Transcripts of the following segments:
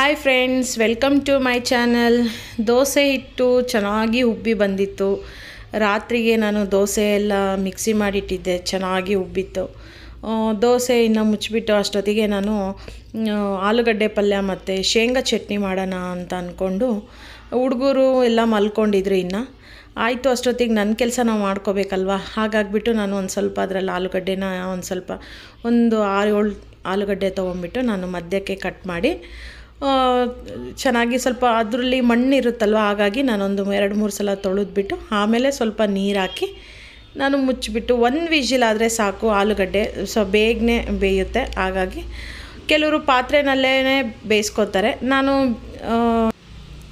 Hi friends welcome to my channel dosa ಹಿಟ್ಟು ಚೆನ್ನಾಗಿ ಉಬ್ಬಿ ಬಂದಿತ್ತು. ರಾತ್ರಿಗೆ ನಾನು ದೋಸೆ ಎಲ್ಲ ಮಿಕ್ಸಿ ಮಾಡಿಟ್ಟಿದ್ದೆ, ಚೆನ್ನಾಗಿ ಉಬ್ಬಿತ್ತು. ದೋಸೆ ಇನ್ನು ಮುಚ್ಚಿಬಿಟ್ಟು ಅಷ್ಟೊತ್ತಿಗೆ ನಾನು ಆಲೂಗಡ್ಡೆ ಪಲ್ಯ ಮತ್ತು ಶೇಂಗಾ ಚಟ್ನಿ ಮಾಡೋಣ ಅಂತ ಅಂದ್ಕೊಂಡು ಹುಡುಗರು ಎಲ್ಲ ಮಲ್ಕೊಂಡಿದ್ರು ಇನ್ನು. ಆಯಿತು, ಅಷ್ಟೊತ್ತಿಗೆ ನನ್ನ ಕೆಲಸ ನಾವು ಮಾಡ್ಕೋಬೇಕಲ್ವ? ಹಾಗಾಗಿಬಿಟ್ಟು ನಾನು ಒಂದು ಸ್ವಲ್ಪ ಅದರಲ್ಲಿ ಆಲೂಗಡ್ಡೆನ ಒಂದು ಸ್ವಲ್ಪ ಒಂದು ಆರು ಏಳು ಆಲೂಗಡ್ಡೆ ತೊಗೊಂಬಿಟ್ಟು ನಾನು ಮಧ್ಯಕ್ಕೆ ಕಟ್ ಮಾಡಿ ಚೆನ್ನಾಗಿ ಸ್ವಲ್ಪ ಅದರಲ್ಲಿ ಮಣ್ಣಿರುತ್ತಲ್ವ, ಹಾಗಾಗಿ ನಾನೊಂದು ಎರಡು, ಮೂರು ಸಲ ತೊಳೆದ್ಬಿಟ್ಟು ಆಮೇಲೆ ಸ್ವಲ್ಪ ನೀರು ಹಾಕಿ ನಾನು ಮುಚ್ಚಿಬಿಟ್ಟು ಒಂದು ವಿಜಿಲ್ ಆದರೆ ಸಾಕು ಆಲೂಗಡ್ಡೆ. ಸೊ ಬೇಗನೆ ಬೇಯುತ್ತೆ. ಹಾಗಾಗಿ ಕೆಲವರು ಪಾತ್ರೆನಲ್ಲೇ ಬೇಯಿಸ್ಕೊತಾರೆ. ನಾನು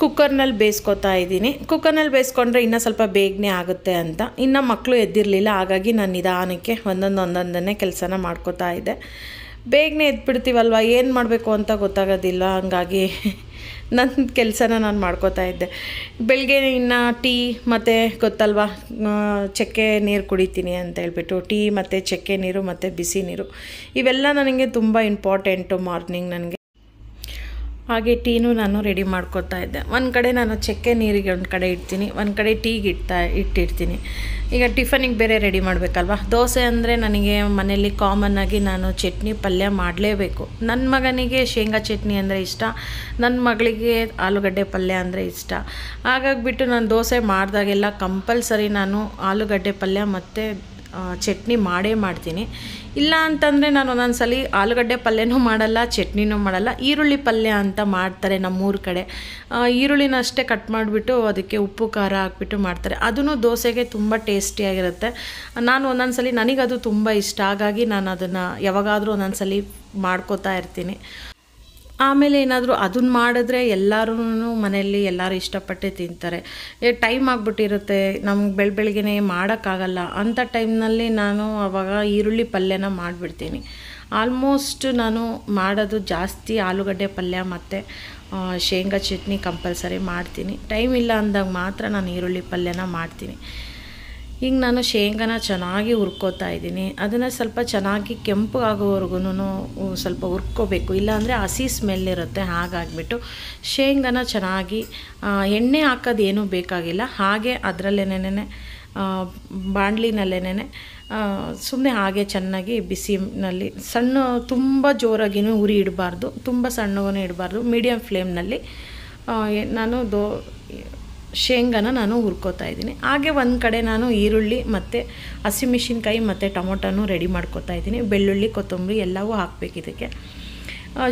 ಕುಕ್ಕರ್ನಲ್ಲಿ ಬೇಯಿಸ್ಕೊತಾ ಇದ್ದೀನಿ. ಕುಕ್ಕರ್ನಲ್ಲಿ ಬೇಯಿಸ್ಕೊಂಡ್ರೆ ಇನ್ನೂ ಸ್ವಲ್ಪ ಬೇಗನೆ ಆಗುತ್ತೆ ಅಂತ. ಇನ್ನು ಮಕ್ಕಳು ಎದ್ದಿರಲಿಲ್ಲ, ಹಾಗಾಗಿ ನಾನು ನಿಧಾನಕ್ಕೆ ಒಂದೊಂದು ಒಂದೊಂದನ್ನೇ ಕೆಲಸನ ಮಾಡ್ಕೋತಾ ಇದ್ದೆ. ಬೇಗನೆ ಎದ್ಬಿಡ್ತೀವಲ್ವ? ಏನು ಮಾಡಬೇಕು ಅಂತ ಗೊತ್ತಾಗೋದಿಲ್ಲ. ಹಂಗಾಗಿ ನನ್ನ ಕೆಲಸನ ನಾನು ಮಾಡ್ಕೋತಾ ಇದ್ದೆ. ಬೆಳಗ್ಗೆ ಇನ್ನು ಟೀ ಮತ್ತು ಗೊತ್ತಲ್ವ? ಚಕ್ಕೆ ನೀರು ಕುಡಿತೀನಿ ಅಂತ ಹೇಳ್ಬಿಟ್ಟು ಟೀ ಮತ್ತು ಚಕ್ಕೆ ನೀರು ಮತ್ತು ಬಿಸಿ ನೀರು. ಇವೆಲ್ಲ ನನಗೆ ತುಂಬ ಇಂಪಾರ್ಟೆಂಟು ಮಾರ್ನಿಂಗ್ ನನಗೆ. ಹಾಗೆ ಟೀನೂ ನಾನು ರೆಡಿ ಮಾಡ್ಕೊತಾ ಇದ್ದೆ. ಒಂದು ಕಡೆ ನಾನು ಚಕ್ಕೆ ನೀರಿಗೆ ಒಂದು ಕಡೆ ಇಡ್ತೀನಿ, ಒಂದು ಕಡೆ ಟೀಗೆ ಇಡ್ತಾ ಇಟ್ಟಿರ್ತೀನಿ. ಈಗ ಟಿಫನಿಗೆ ಬೇರೆ ರೆಡಿ ಮಾಡಬೇಕಲ್ವ? ದೋಸೆ ಅಂದರೆ ನನಗೆ ಮನೇಲಿ ಕಾಮನ್ನಾಗಿ ನಾನು ಚಟ್ನಿ ಪಲ್ಯ ಮಾಡಲೇಬೇಕು. ನನ್ನ ಮಗನಿಗೆ ಶೇಂಗಾ ಚಟ್ನಿ ಅಂದರೆ ಇಷ್ಟ ನನ್ನ ಮಗಳಿಗೆ ಆಲೂಗಡ್ಡೆ ಪಲ್ಯ ಅಂದರೆ ಇಷ್ಟ. ಹಾಗಾಗಿಬಿಟ್ಟು ನಾನು ದೋಸೆ ಮಾಡಿದಾಗೆಲ್ಲ ಕಂಪಲ್ಸರಿ ನಾನು ಆಲೂಗಡ್ಡೆ ಪಲ್ಯ ಮತ್ತು ಚಟ್ನಿ ಮಾಡೇ ಮಾಡ್ತೀನಿ. ಇಲ್ಲ ಅಂತಂದರೆ ನಾನು ಒಂದೊಂದ್ಸಲ ಆಲೂಗಡ್ಡೆ ಪಲ್ಯನೂ ಮಾಡಲ್ಲ, ಚಟ್ನಿನೂ ಮಾಡಲ್ಲ, ಈರುಳ್ಳಿ ಪಲ್ಯ ಅಂತ ಮಾಡ್ತಾರೆ ನಮ್ಮೂರ ಕಡೆ. ಈರುಳ್ಳಿನ ಅಷ್ಟೇ ಕಟ್ ಮಾಡಿಬಿಟ್ಟು ಅದಕ್ಕೆ ಉಪ್ಪು, ಖಾರ ಹಾಕ್ಬಿಟ್ಟು ಮಾಡ್ತಾರೆ. ಅದೂ ದೋಸೆಗೆ ತುಂಬ ಟೇಸ್ಟಿಯಾಗಿರುತ್ತೆ ನಾನು ಒಂದೊಂದ್ಸಲ ನನಗದು ತುಂಬ ಇಷ್ಟ. ಹಾಗಾಗಿ ನಾನು ಅದನ್ನು ಯಾವಾಗಾದರೂ ಒಂದೊಂದ್ಸಲ ಮಾಡ್ಕೋತಾ ಇರ್ತೀನಿ. ಆಮೇಲೆ ಏನಾದರೂ ಅದನ್ನ ಮಾಡಿದ್ರೆ ಎಲ್ಲರೂ ಮನೆಯಲ್ಲಿ ಎಲ್ಲರೂ ಇಷ್ಟಪಟ್ಟೆ ತಿಂತಾರೆ. ಟೈಮ್ ಆಗಿಬಿಟ್ಟಿರುತ್ತೆ. ನಮ್ಗೆ ಬೆಳ ಬೆಳಗ್ಗೆನೆ ಮಾಡೋಕ್ಕಾಗಲ್ಲ. ಅಂಥ ಟೈಮ್ನಲ್ಲಿ ನಾನು ಅವಾಗ ಈರುಳ್ಳಿ ಪಲ್ಯನ ಮಾಡಿಬಿಡ್ತೀನಿ. ಆಲ್ಮೋಸ್ಟ್ ನಾನು ಮಾಡೋದು ಜಾಸ್ತಿ ಆಲೂಗಡ್ಡೆ ಪಲ್ಯ ಮತ್ತು ಶೇಂಗಾ ಚಟ್ನಿ ಕಂಪಲ್ಸರಿ ಮಾಡ್ತೀನಿ. ಟೈಮ್ ಇಲ್ಲ ಅಂದಾಗ ಮಾತ್ರ ನಾನು ಈರುಳ್ಳಿ ಪಲ್ಯನ ಮಾಡ್ತೀನಿ. ಈಗ ನಾನು ಶೇಂಗಾನ ಚೆನ್ನಾಗಿ ಹುರ್ಕೋತಾ ಇದ್ದೀನಿ. ಅದನ್ನು ಸ್ವಲ್ಪ ಚೆನ್ನಾಗಿ ಕೆಂಪು ಆಗೋವರೆಗೂ ಸ್ವಲ್ಪ ಹುರ್ಕೋಬೇಕು. ಇಲ್ಲಾಂದರೆ ಹಸಿ ಸ್ಮೆಲ್ ಇರುತ್ತೆ, ಹಾಗಾಗಿಬಿಟ್ಟು ಶೇಂಗಾನ ಚೆನ್ನಾಗಿ ಎಣ್ಣೆ ಹಾಕೋದೇನು ಬೇಕಾಗಿಲ್ಲ. ಹಾಗೆ ಅದರಲ್ಲೇನೇನೆ ಬಾಣಲಿನಲ್ಲೇನೆ ಸುಮ್ಮನೆ ಹಾಗೆ ಚೆನ್ನಾಗಿ ಬಿಸಿನಲ್ಲಿ ಸಣ್ಣ, ತುಂಬ ಜೋರಾಗಿನೂ ಉರಿ ಇಡಬಾರ್ದು. ತುಂಬ ಸಣ್ಣಗೂ ಇಡಬಾರ್ದು. ಮೀಡಿಯಮ್ ಫ್ಲೇಮ್ನಲ್ಲಿ ನಾನು ದೋ ಶೇಂಗಾನ ನಾನು ಹುರ್ಕೋತಾ ಇದ್ದೀನಿ. ಹಾಗೆ ಒಂದು ಕಡೆ ನಾನು ಈರುಳ್ಳಿ ಮತ್ತು ಹಸಿಮೆಣಸಿನ್ಕಾಯಿ ಮತ್ತು ಟೊಮೊಟೊನೂ ರೆಡಿ ಮಾಡ್ಕೋತಾ ಇದ್ದೀನಿ. ಬೆಳ್ಳುಳ್ಳಿ, ಕೊತ್ತಂಬರಿ ಎಲ್ಲವೂ ಹಾಕ್ಬೇಕು ಇದಕ್ಕೆ.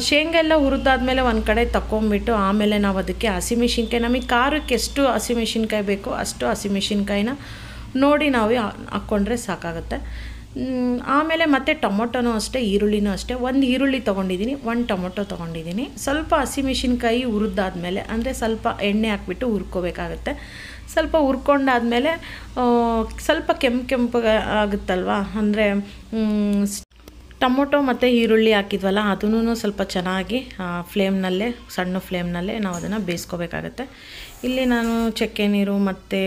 ಶೇಂಗ ಎಲ್ಲ ಹುರಿದಾದ್ಮೇಲೆ ಒಂದು ಕಡೆ ತಗೊಂಬಿಟ್ಟು ಆಮೇಲೆ ನಾವು ಅದಕ್ಕೆ ಹಸಿಮೆಣಸಿನ್ಕಾಯಿ ನಮಗೆ ಖಾರಕ್ಕೆ ಎಷ್ಟು ಹಸಿಮೆಣಸಿನ್ಕಾಯಿ ಬೇಕೋ ಅಷ್ಟು ಹಸಿಮೆಣಸಿನ್ಕಾಯಿನ ನೋಡಿ ನಾವು ಹಾಕ್ಕೊಂಡ್ರೆ ಸಾಕಾಗುತ್ತೆ. ಆಮೇಲೆ ಮತ್ತೆ ಟೊಮೊಟೊನೂ ಅಷ್ಟೇ, ಈರುಳ್ಳಿನೂ ಅಷ್ಟೇ. ಒಂದು ಈರುಳ್ಳಿ ತೊಗೊಂಡಿದ್ದೀನಿ ಒಂದು ಟೊಮೊಟೊ ತೊಗೊಂಡಿದ್ದೀನಿ ಸ್ವಲ್ಪ ಹಸಿಮೆಣಸಿನ್ಕಾಯಿ ಹುರಿದಾದ್ಮೇಲೆ, ಅಂದರೆ ಸ್ವಲ್ಪ ಎಣ್ಣೆ ಹಾಕ್ಬಿಟ್ಟು ಹುರ್ಕೋಬೇಕಾಗತ್ತೆ. ಸ್ವಲ್ಪ ಹುರ್ಕೊಂಡಾದ್ಮೇಲೆ ಸ್ವಲ್ಪ ಕೆಂಪು ಕೆಂಪು ಆಗುತ್ತಲ್ವ? ಅಂದರೆ ಟೊಮೊಟೊ ಮತ್ತು ಈರುಳ್ಳಿ ಹಾಕಿದ್ವಲ್ಲ ಅದನ್ನೂ ಸ್ವಲ್ಪ ಚೆನ್ನಾಗಿ ಫ್ಲೇಮ್ನಲ್ಲೇ, ಸಣ್ಣ ಫ್ಲೇಮ್ನಲ್ಲೇ ನಾವು ಅದನ್ನು ಬೇಯಿಸ್ಕೋಬೇಕಾಗತ್ತೆ. ಇಲ್ಲಿ ನಾನು ಚಕ್ಕೆ ನೀರು ಮತ್ತು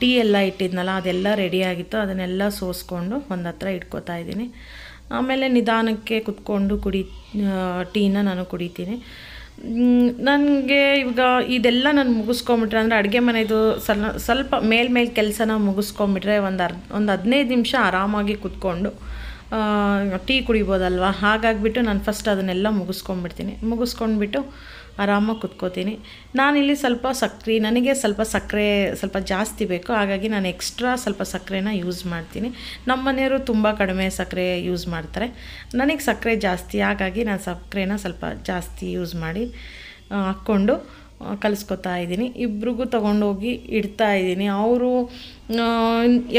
ಟೀ ಎಲ್ಲ ಇಟ್ಟಿದ್ನಲ್ಲ, ಅದೆಲ್ಲ ರೆಡಿಯಾಗಿತ್ತು ಅದನ್ನೆಲ್ಲ ಸೋಸ್ಕೊಂಡು ಒಂದು ಹತ್ರ ಇಟ್ಕೋತಾ ಇದ್ದೀನಿ. ಆಮೇಲೆ ನಿಧಾನಕ್ಕೆ ಕುತ್ಕೊಂಡು ಕುಡಿ ಟೀನ ನಾನು ಕುಡಿತೀನಿ. ನನಗೆ ಇವಾಗ ಇದೆಲ್ಲ ನಾನು ಮುಗಿಸ್ಕೊಂಬಿಟ್ರೆ ಅಂದರೆ ಅಡುಗೆ ಮನೆದು ಸಲ, ಸ್ವಲ್ಪ ಮೇಲ್ಮೇಲೆ ಕೆಲಸನ ಮುಗಿಸ್ಕೊಂಬಿಟ್ರೆ ಒಂದು ಅರ್ಧ ಒಂದು ಹದಿನೈದು ನಿಮಿಷ ಆರಾಮಾಗಿ ಕುತ್ಕೊಂಡು ಟೀ ಕುಡಿಬೋದಲ್ವ? ಹಾಗಾಗಿಬಿಟ್ಟು ನಾನು ಫಸ್ಟ್ ಅದನ್ನೆಲ್ಲ ಮುಗಿಸ್ಕೊಂಬಿಡ್ತೀನಿ. ಮುಗಿಸ್ಕೊಂಡ್ಬಿಟ್ಟು ಆರಾಮಾಗಿ ಕುತ್ಕೋತೀನಿ. ನಾನಿಲ್ಲಿ ಸ್ವಲ್ಪ ಸಕ್ಕರೆ ನನಗೆ ಸ್ವಲ್ಪ ಸಕ್ಕರೆ ಸ್ವಲ್ಪ ಜಾಸ್ತಿ ಬೇಕು. ಹಾಗಾಗಿ ನಾನು ಎಕ್ಸ್ಟ್ರಾ ಸ್ವಲ್ಪ ಸಕ್ಕರೆನ ಯೂಸ್ ಮಾಡ್ತೀನಿ. ನಮ್ಮ ಮನೆಯವರು ತುಂಬ ಕಡಿಮೆ ಸಕ್ಕರೆ ಯೂಸ್ ಮಾಡ್ತಾರೆ. ನನಗೆ ಸಕ್ಕರೆ ಜಾಸ್ತಿ, ಹಾಗಾಗಿ ನಾನು ಸಕ್ಕರೆನ ಸ್ವಲ್ಪ ಜಾಸ್ತಿ ಯೂಸ್ ಮಾಡಿ ಹಾಕ್ಕೊಂಡು ಕಲಿಸ್ಕೊತಾ ಇದ್ದೀನಿ. ಇಬ್ರಿಗೂ ತೊಗೊಂಡೋಗಿ ಇಡ್ತಾ ಇದ್ದೀನಿ. ಅವರು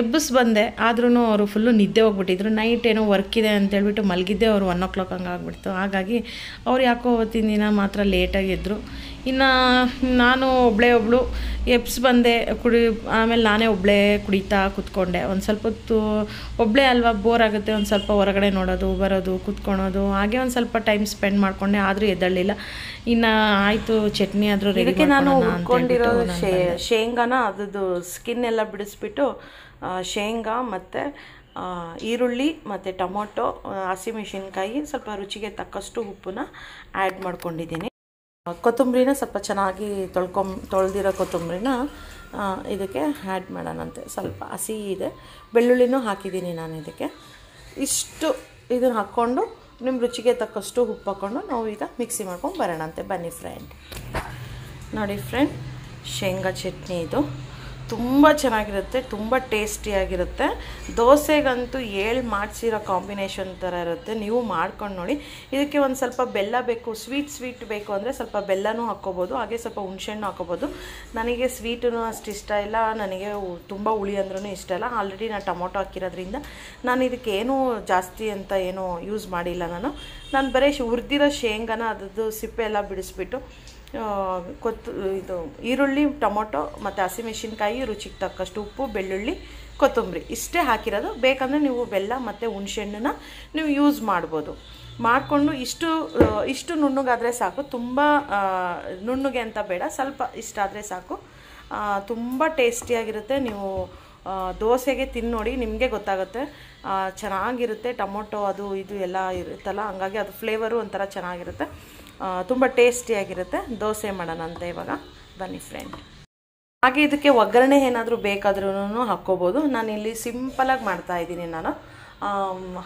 ಎಬ್ಬಿಸ್ ಬಂದೆ. ಆದ್ರೂ ಅವರು ಫುಲ್ಲು ನಿದ್ದೆ ಹೋಗ್ಬಿಟ್ಟಿದ್ರು. ನೈಟ್ ಏನೋ ವರ್ಕ್ ಇದೆ ಅಂತೇಳ್ಬಿಟ್ಟು ಮಲಗಿದ್ದೆ. ಅವರು ಒನ್ ಓ ಕ್ಲಾಕ್ ಹಂಗೆ ಆಗ್ಬಿಡ್ತು ಹಾಗಾಗಿ ಅವ್ರು ಯಾಕೋ ಅವತ್ತಿನ ದಿನ ಮಾತ್ರ ಲೇಟಾಗಿ ಎದ್ರು. ಇನ್ನು ನಾನು ಒಬ್ಬಳೇ ಒಬ್ಬಳು ಎಪ್ಸ್ ಬಂದೆ ಕುಡಿ ಆಮೇಲೆ ನಾನೇ ಒಬ್ಬಳೇ ಕುಡಿತಾ ಕೂತ್ಕೊಂಡೆ. ಒಂದು ಸ್ವಲ್ಪ ಹೊತ್ತು ಒಬ್ಬಳೇ ಅಲ್ವಾ ಬೋರ್ ಆಗುತ್ತೆ ಒಂದು ಸ್ವಲ್ಪ ಹೊರಗಡೆ ನೋಡೋದು ಬರೋದು ಕುತ್ಕೊಳೋದು ಹಾಗೆ ಒಂದು ಸ್ವಲ್ಪ ಟೈಮ್ ಸ್ಪೆಂಡ್ ಮಾಡಿಕೊಂಡೆ ಆದರೂ ಎದ್ದಳಿಲ್ಲ ಇನ್ನು ಆಯಿತು ಚಟ್ನಿ ಆದರೂ ರೆಡಿ ಇದಕ್ಕೆ ನಾನು ಹುರ್ಕೊಂಡಿರೋ ಶೇಂಗಾನ ಅದ್ರದ್ದು ಸ್ಕಿನ್ ಎಲ್ಲ ಬಿಡಿಸ್ಬಿಟ್ಟು ಶೇಂಗಾ ಮತ್ತು ಈರುಳ್ಳಿ ಮತ್ತು ಟೊಮೊಟೊ ಹಸಿಮೆಣಸಿನ್ಕಾಯಿ ಸ್ವಲ್ಪ ರುಚಿಗೆ ತಕ್ಕಷ್ಟು ಉಪ್ಪನ್ನ ಆ್ಯಡ್ ಮಾಡ್ಕೊಂಡಿದ್ದೀನಿ. ಕೊತ್ತಂಬರಿನ ಸ್ವಲ್ಪ ಚೆನ್ನಾಗಿ ತೊಳ್ಕೊಂಬ ತೊಳೆದಿರೋ ಕೊತ್ತಂಬರಿನ ಇದಕ್ಕೆ ಆ್ಯಡ್ ಮಾಡೋಣಂತೆ. ಸ್ವಲ್ಪ ಹಸಿ ಇದೆ. ಬೆಳ್ಳುಳ್ಳಿನೂ ಹಾಕಿದ್ದೀನಿ ನಾನು ಇದಕ್ಕೆ. ಇಷ್ಟು ಇದನ್ನು ಹಾಕ್ಕೊಂಡು ನಿಮ್ಮ ರುಚಿಗೆ ತಕ್ಕಷ್ಟು ಉಪ್ಪು ಹಾಕ್ಕೊಂಡು ನಾವು ಈಗ ಮಿಕ್ಸಿ ಮಾಡ್ಕೊಂಡು ಬರೋಣಂತೆ. ಬನ್ನಿ ಫ್ರೆಂಡ್ ನೋಡಿ ಫ್ರೆಂಡ್ ಶೇಂಗಾ ಚಟ್ನಿ ಇದು. ತುಂಬ ಚೆನ್ನಾಗಿರುತ್ತೆ, ತುಂಬ ಟೇಸ್ಟಿಯಾಗಿರುತ್ತೆ. ದೋಸೆಗಂತೂ ಏಳು ಮಾಡಿಸಿರೋ ಕಾಂಬಿನೇಷನ್ ಥರ ಇರುತ್ತೆ, ನೀವು ಮಾಡ್ಕೊಂಡು ನೋಡಿ. ಇದಕ್ಕೆ ಒಂದು ಸ್ವಲ್ಪ ಬೆಲ್ಲ ಬೇಕು, ಸ್ವೀಟ್ ಸ್ವೀಟ್ ಬೇಕು ಅಂದರೆ ಸ್ವಲ್ಪ ಬೆಲ್ಲನೂ ಹಾಕ್ಕೋಬೋದು, ಹಾಗೆ ಸ್ವಲ್ಪ ಹುಣ್ಸೆಹಣ್ಣು ಹಾಕ್ಕೋಬೋದು. ನನಗೆ ಸ್ವೀಟೂ ಅಷ್ಟು ಇಷ್ಟ ಇಲ್ಲ, ನನಗೆ ತುಂಬ ಹುಳಿ ಅಂದ್ರೂ ಇಷ್ಟ ಇಲ್ಲ. ಆಲ್ರೆಡಿ ನಾನು ಟೊಮೊಟೊ ಹಾಕಿರೋದ್ರಿಂದ ನಾನು ಇದಕ್ಕೆ ಏನೂ ಜಾಸ್ತಿ ಅಂತ ಏನೂ ಯೂಸ್ ಮಾಡಿಲ್ಲ ನಾನು. ನಾನು ಬರೀ ಹುರಿದಿರೋ ಶೇಂಗಾನ ಅದ್ರದ್ದು ಸಿಪ್ಪೆ ಎಲ್ಲ ಬಿಡಿಸ್ಬಿಟ್ಟು ಕೊತ್ತು, ಇದು ಈರುಳ್ಳಿ, ಟೊಮೊಟೊ ಮತ್ತು ಹಸಿಮೆಣಸಿನ್ಕಾಯಿ, ರುಚಿಗೆ ತಕ್ಕಷ್ಟು ಉಪ್ಪು, ಬೆಳ್ಳುಳ್ಳಿ, ಕೊತ್ತಂಬರಿ. ಇಷ್ಟೇ ಹಾಕಿರೋದು. ಬೇಕಂದರೆ ನೀವು ಬೆಲ್ಲ ಮತ್ತು ಹುಣ್ಸೆಹಣ್ಣನ್ನ ನೀವು ಯೂಸ್ ಮಾಡ್ಬೋದು. ಮಾಡಿಕೊಂಡು ಇಷ್ಟು ಇಷ್ಟು ನುಣ್ಣಗಾದರೆ ಸಾಕು. ತುಂಬ ನುಣ್ಣುಗೆ ಅಂತ ಬೇಡ. ಸ್ವಲ್ಪ ಇಷ್ಟಾದರೆ ಸಾಕು. ತುಂಬ ಟೇಸ್ಟಿಯಾಗಿರುತ್ತೆ. ನೀವು ದೋಸೆಗೆ ತಿನ್ನೋಡಿ ನೋಡಿ ನಿಮಗೆ ಗೊತ್ತಾಗುತ್ತೆ. ಚೆನ್ನಾಗಿರುತ್ತೆ ಟೊಮೊಟೊ, ಅದು, ಇದು ಎಲ್ಲ ಇರುತ್ತಲ್ಲ, ಹಂಗಾಗಿ ಅದು ಫ್ಲೇವರು ಒಂಥರ ಚೆನ್ನಾಗಿರುತ್ತೆ. ತುಂಬ ಟೇಸ್ಟಿಯಾಗಿರುತ್ತೆ ದೋಸೆ ಮಾಡೋಣ ಅಂತ ಇವಾಗ. ಬನ್ನಿ ಫ್ರೆಂಡ್ ಹಾಗೆ ಇದಕ್ಕೆ ಒಗ್ಗರಣೆ ಏನಾದರೂ ಬೇಕಾದ್ರೂ ಹಾಕ್ಕೋಬೋದು. ನಾನು ಇಲ್ಲಿ ಸಿಂಪಲಾಗಿ ಮಾಡ್ತಾ ಇದ್ದೀನಿ ನಾನು.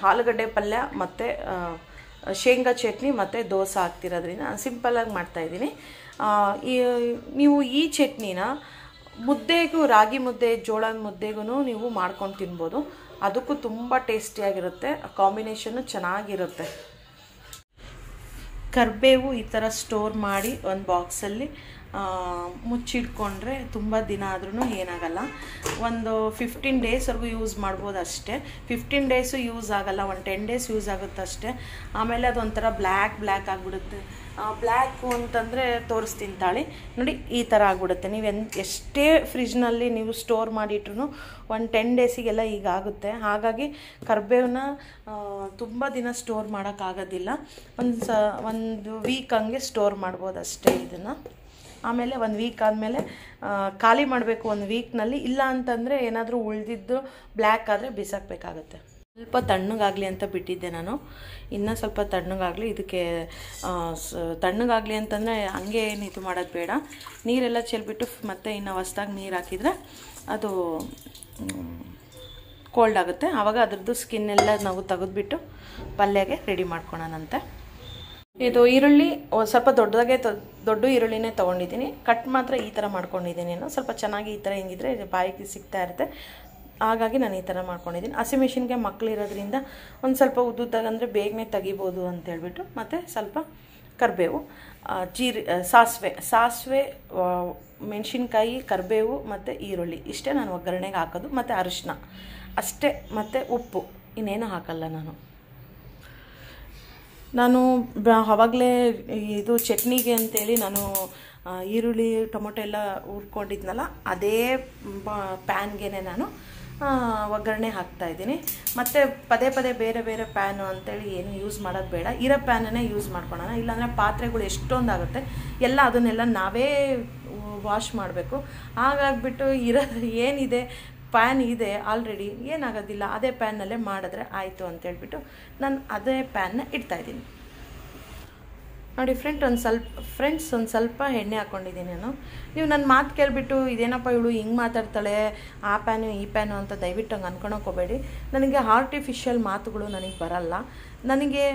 ಆಲೂಗಡ್ಡೆ ಪಲ್ಯ ಮತ್ತು ಶೇಂಗಾ ಚಟ್ನಿ ಮತ್ತು ದೋಸೆ ಹಾಕ್ತಿರೋದ್ರಿಂದ ಸಿಂಪಲಾಗಿ ಈ, ನೀವು ಈ ಚಟ್ನಿನ ಮುದ್ದೆಗೂ, ರಾಗಿ ಮುದ್ದೆ, ಜೋಳದ ಮುದ್ದೆಗೂ ನೀವು ಮಾಡ್ಕೊಂಡು ತಿನ್ಬೋದು. ಅದಕ್ಕೂ ತುಂಬ ಟೇಸ್ಟಿಯಾಗಿರುತ್ತೆ ಕಾಂಬಿನೇಷನ್ನು ಚೆನ್ನಾಗಿರುತ್ತೆ. ಕರಿಬೇವು ಈ ಥರ ಸ್ಟೋರ್ ಮಾಡಿ ಒಂದು ಬಾಕ್ಸಲ್ಲಿ ಮುಚ್ಚಿಟ್ಕೊಂಡ್ರೆ ತುಂಬ ದಿನ ಆದ್ರೂ ಏನಾಗಲ್ಲ. ಒಂದು ಫಿಫ್ಟೀನ್ ಡೇಸ್ವರೆಗೂ ಯೂಸ್ ಮಾಡ್ಬೋದು ಅಷ್ಟೇ. ಫಿಫ್ಟೀನ್ ಡೇಸು ಯೂಸ್ ಆಗಲ್ಲ, ಒಂದು ಟೆನ್ ಡೇಸ್ ಯೂಸ್ ಆಗುತ್ತೆ ಅಷ್ಟೇ. ಆಮೇಲೆ ಅದೊಂಥರ ಬ್ಲ್ಯಾಕ್ ಬ್ಲ್ಯಾಕ್ ಆಗಿಬಿಡುತ್ತೆ. ಬ್ಲ್ಯಾಕು ಅಂತಂದರೆ ತೋರಿಸ್ತೀನಿ ತಾಳಿ. ನೋಡಿ, ಈ ಥರ ಆಗಿಬಿಡುತ್ತೆ. ನೀವು ಎನ್, ಎಷ್ಟೇ ಫ್ರಿಜ್ನಲ್ಲಿ ನೀವು ಸ್ಟೋರ್ ಮಾಡಿಟ್ರು ಒಂದು ಟೆನ್ ಡೇಸಿಗೆಲ್ಲ ಈಗ ಆಗುತ್ತೆ. ಹಾಗಾಗಿ ಕರ್ಬೇವನ್ನ ತುಂಬ ದಿನ ಸ್ಟೋರ್ ಮಾಡೋಕ್ಕಾಗೋದಿಲ್ಲ ಒಂದು ಸ, ಒಂದು ವೀಕ್ ಹಂಗೆ ಸ್ಟೋರ್ ಮಾಡ್ಬೋದು ಅಷ್ಟೇ ಇದನ್ನು. ಆಮೇಲೆ ಒಂದು ವೀಕ್ ಆದಮೇಲೆ ಖಾಲಿ ಮಾಡಬೇಕು ಒಂದು ವೀಕ್ನಲ್ಲಿ ಇಲ್ಲ ಅಂತಂದರೆ ಏನಾದರೂ ಉಳಿದಿದ್ದು ಬ್ಲ್ಯಾಕ್ ಆದರೆ ಬಿಸಾಕಬೇಕಾಗತ್ತೆ. ಸ್ವಲ್ಪ ತಣ್ಣಗಾಗಲಿ ಅಂತ ಬಿಟ್ಟಿದ್ದೆ ನಾನು. ಇನ್ನೂ ಸ್ವಲ್ಪ ತಣ್ಣಗಾಗಲಿ, ಇದಕ್ಕೆ ತಣ್ಣಗಾಗಲಿ ಅಂತಂದರೆ ಹಂಗೆ ಏನು ಇದು ಮಾಡೋದು ಬೇಡ. ನೀರೆಲ್ಲ ಚೆಲ್ಬಿಟ್ಟು ಮತ್ತೆ ಇನ್ನು ಹೊಸ್ದಾಗಿ ನೀರು ಹಾಕಿದರೆ ಅದು ಕೋಲ್ಡ್ ಆಗುತ್ತೆ. ಆವಾಗ ಅದರದ್ದು ಸ್ಕಿನ್ನೆಲ್ಲ ನಾವು ತೆಗೆದ್ಬಿಟ್ಟು ಪಲ್ಯಗೆ ರೆಡಿ ಮಾಡ್ಕೊಳೋಣಂತೆ. ಇದು ಈರುಳ್ಳಿ ಸ್ವಲ್ಪ ದೊಡ್ಡದಾಗೆ ದೊಡ್ಡ ಈರುಳ್ಳಿನೇ ತೊಗೊಂಡಿದ್ದೀನಿ. ಕಟ್ ಮಾತ್ರ ಈ ಥರ ಮಾಡ್ಕೊಂಡಿದ್ದೀನಿ ನಾನು. ಸ್ವಲ್ಪ ಚೆನ್ನಾಗಿ ಈ ಥರ ಹೆಂಗಿದ್ರೆ ಬಾಯಿಗೆ ಸಿಗ್ತಾ ಇರುತ್ತೆ. ಹಾಗಾಗಿ ನಾನು ಈ ಥರ ಮಾಡ್ಕೊಂಡಿದ್ದೀನಿ. ಹಸಿಮೆಣಸಿನ್ಕಾಯಿ ಮಕ್ಕಳಿರೋದ್ರಿಂದ ಒಂದು ಸ್ವಲ್ಪ ಉದ್ದುದ್ದಾಗ ಅಂದರೆ ಬೇಗನೆ ತೆಗಿಬೋದು ಅಂತ ಹೇಳ್ಬಿಟ್ಟು, ಮತ್ತು ಸ್ವಲ್ಪ ಕರಿಬೇವು ಜೀರಿ ಸಾಸಿವೆ. ಸಾಸಿವೆ ಮೆಣಸಿನ್ಕಾಯಿ, ಕರಿಬೇವು, ಮತ್ತು ಈರುಳ್ಳಿ. ಇಷ್ಟೇ ನಾನು ಒಗ್ಗರಣೆಗೆ ಹಾಕೋದು. ಮತ್ತು ಅರಿಶಿನ ಅಷ್ಟೇ. ಮತ್ತು ಉಪ್ಪು. ಇನ್ನೇನು ಹಾಕಲ್ಲ ನಾನು. ನಾನು ಆವಾಗಲೇ ಇದು ಚಟ್ನಿಗೆ ಅಂತೇಳಿ ನಾನು ಈರುಳ್ಳಿ, ಟೊಮೊಟೊ ಎಲ್ಲ ಹುರ್ಕೊಂಡಿದ್ನಲ್ಲ, ಅದೇ ಪ್ಯಾನ್ಗೆ ನಾನು ಒಗ್ಗರಣೆ ಹಾಕ್ತಾ ಇದ್ದೀನಿ. ಮತ್ತು ಪದೇ ಪದೇ ಬೇರೆ ಬೇರೆ ಪ್ಯಾನು ಅಂತೇಳಿ ಏನು ಯೂಸ್ ಮಾಡೋದು ಬೇಡ. ಇರೋ ಪ್ಯಾನನ್ನೇ ಯೂಸ್ ಮಾಡ್ಕೊಳ್ಳೋಣ ಇಲ್ಲಾಂದರೆ ಪಾತ್ರೆಗಳು ಎಷ್ಟೊಂದಾಗುತ್ತೆ, ಎಲ್ಲ ಅದನ್ನೆಲ್ಲ ನಾವೇ ವಾಶ್ ಮಾಡಬೇಕು. ಹಾಗಾಗ್ಬಿಟ್ಟು ಇರೋ ಏನಿದೆ? ಪ್ಯಾನ್ ಇದೆ ಆಲ್ರೆಡಿ ಏನಾಗೋದಿಲ್ಲ, ಅದೇ ಪ್ಯಾನ್ನಲ್ಲೇ ಮಾಡಿದ್ರೆ ಆಯಿತು ಅಂತೇಳ್ಬಿಟ್ಟು ನಾನು ಅದೇ ಪ್ಯಾನ್ನ ಇಡ್ತಾಯಿದ್ದೀನಿ ನೋಡಿ ಫ್ರೆಂಡ್ ಒಂದು ಸ್ವಲ್ಪ ಫ್ರೆಂಡ್ಸ್ ಒಂದು ಸ್ವಲ್ಪ ಎಣ್ಣೆ ಹಾಕ್ಕೊಂಡಿದ್ದೀನಿ ನಾನು. ನೀವು ನನ್ನ ಮಾತು ಕೇಳಿಬಿಟ್ಟು, ಇದೇನಪ್ಪ ಇವಳು ಹಿಂಗೆ ಮಾತಾಡ್ತಾಳೆ, ಆ ಪ್ಯಾನು ಈ ಪ್ಯಾನು ಅಂತ ದಯವಿಟ್ಟು ಹಂಗೆ ಅನ್ಕೊಳಕ್ಕೆ ಹೋಗಬೇಡಿ. ನನಗೆ ಆರ್ಟಿಫಿಷಿಯಲ್ ಮಾತುಗಳು ನನಗೆ ಬರಲ್ಲ. ನನಗೆ